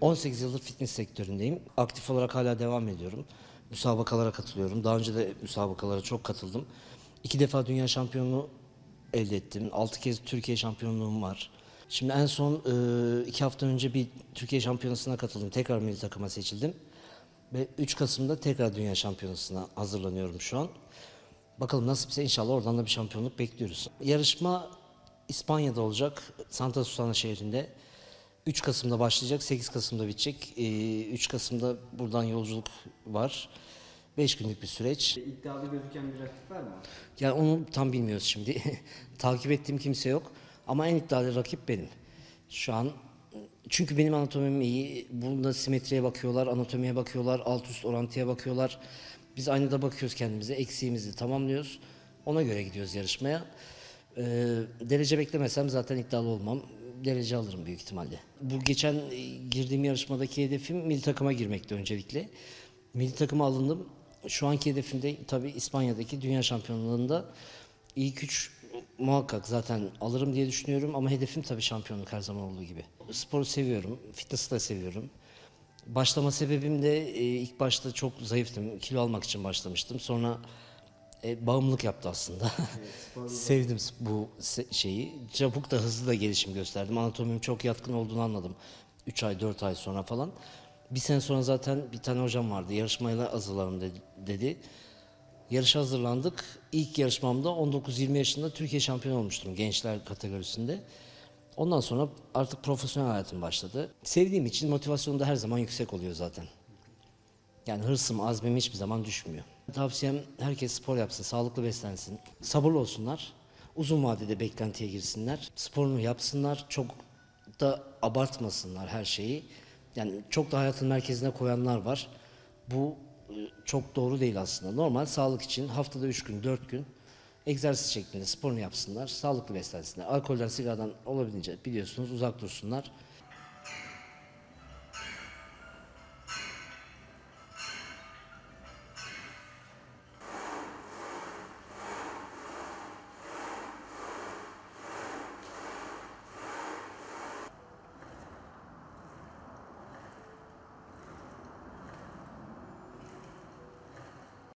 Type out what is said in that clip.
18 yıldır fitness sektöründeyim. Aktif olarak hala devam ediyorum. Müsabakalara katılıyorum. Daha önce de müsabakalara çok katıldım. İki defa dünya şampiyonu elde ettim. Altı kez Türkiye şampiyonluğum var. Şimdi en son e, iki hafta önce bir Türkiye şampiyonasına katıldım. Tekrar milli takıma seçildim. Ve 3 Kasım'da tekrar dünya şampiyonasına hazırlanıyorum şu an. Bakalım nasipse inşallah oradan da bir şampiyonluk bekliyoruz. Yarışma İspanya'da olacak. Santa Susana şehrinde. 3 Kasım'da başlayacak, 8 Kasım'da bitecek. Ee, 3 Kasım'da buradan yolculuk var. 5 günlük bir süreç. İddialı gözüken bir rakip var mı? Yani onu tam bilmiyoruz şimdi. Takip ettiğim kimse yok. Ama en iddialı rakip benim. Şu an çünkü benim anatomim iyi. Bunda simetriye bakıyorlar, anatomiye bakıyorlar, alt üst orantıya bakıyorlar. Biz aynada bakıyoruz kendimize, eksiğimizi tamamlıyoruz. Ona göre gidiyoruz yarışmaya. Ee, derece beklemesem zaten iddialı olmam. Derece alırım büyük ihtimalle. Bu geçen e, girdiğim yarışmadaki hedefim milli takıma girmekti öncelikle. Milli takıma alındım. Şu anki hedefim de tabii İspanya'daki dünya şampiyonluğunda ilk üç muhakkak zaten alırım diye düşünüyorum ama hedefim tabii şampiyonluk her zaman olduğu gibi. Sporu seviyorum, fitness'ı da seviyorum. Başlama sebebim de e, ilk başta çok zayıftım. Kilo almak için başlamıştım. Sonra e, bağımlılık yaptı aslında. Sevdim bu şeyi. Çabuk da hızlı da gelişim gösterdim. Anatomim çok yatkın olduğunu anladım. 3 ay 4 ay sonra falan. Bir sene sonra zaten bir tane hocam vardı. Yarışmayla hazırlanın dedi. Yarışa hazırlandık. İlk yarışmamda 19-20 yaşında Türkiye şampiyonu olmuştum gençler kategorisinde. Ondan sonra artık profesyonel hayatım başladı. Sevdiğim için motivasyonum da her zaman yüksek oluyor zaten. Yani hırsım, azmim hiçbir zaman düşmüyor. Tavsiyem herkes spor yapsın, sağlıklı beslensin, sabırlı olsunlar, uzun vadede beklentiye girsinler, sporunu yapsınlar, çok da abartmasınlar her şeyi. Yani çok da hayatın merkezine koyanlar var. Bu e, çok doğru değil aslında. Normal sağlık için haftada 3 gün, 4 gün egzersiz şeklinde sporunu yapsınlar, sağlıklı beslensinler. Alkolden, sigaradan olabildiğince biliyorsunuz uzak dursunlar.